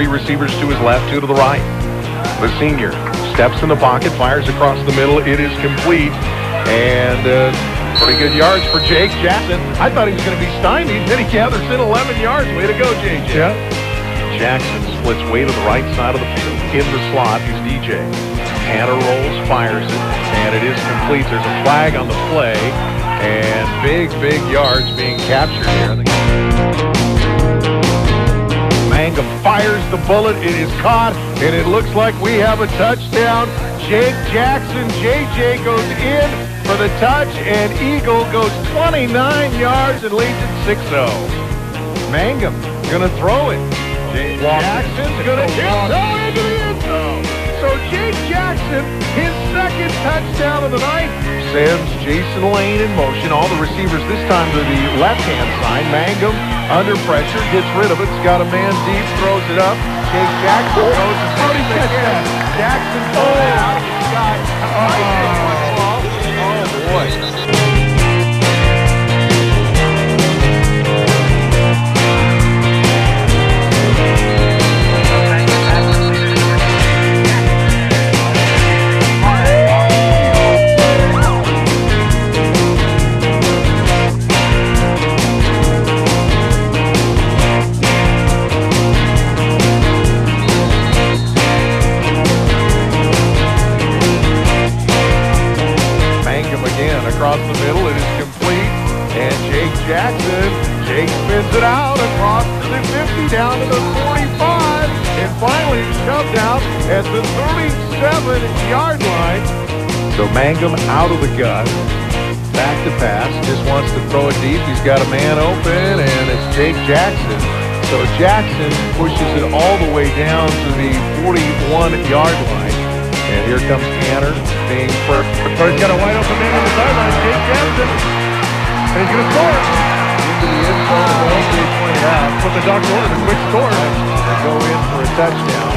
three receivers to his left, two to the right. The senior steps in the pocket, fires across the middle. It is complete. And uh, pretty good yards for Jake Jackson. I thought he was going to be stymied. Then he gathers in 11 yards. Way to go, JJ. Yeah. Jackson splits way to the right side of the field. In the slot is DJ. Hannah rolls, fires it, and it is complete. There's a flag on the play, and big, big yards being captured here. Mangum fires the bullet. It is caught, and it looks like we have a touchdown. Jake Jackson, JJ goes in for the touch, and Eagle goes 29 yards and leads it 6-0. Mangum gonna throw it. Jake Jackson's gonna tiptoe into the end zone. So Jake Jackson, his second touchdown of the night, sends Jason Lane in motion. All the receivers this time to the left-hand side. Mangum under pressure, gets rid of it. It's got a man deep, throws it up. Jake Jackson goes and How did he catch that? Jackson goes out. Across the middle. It is complete. And Jake Jackson, Jake spins it out across to the 50 down to the 45. And finally shoved out at the 37-yard line. So Mangum out of the gun. Back to pass. Just wants to throw it deep. He's got a man open, and it's Jake Jackson. So Jackson pushes it all the way down to the 41-yard line. And here comes Tanner being first. So he's got a wide open man on the sideline, Jake Jackson. And he's going to score. into the end zone, as pointed out. What the doctor ordered, a quick score. They go in for a touchdown.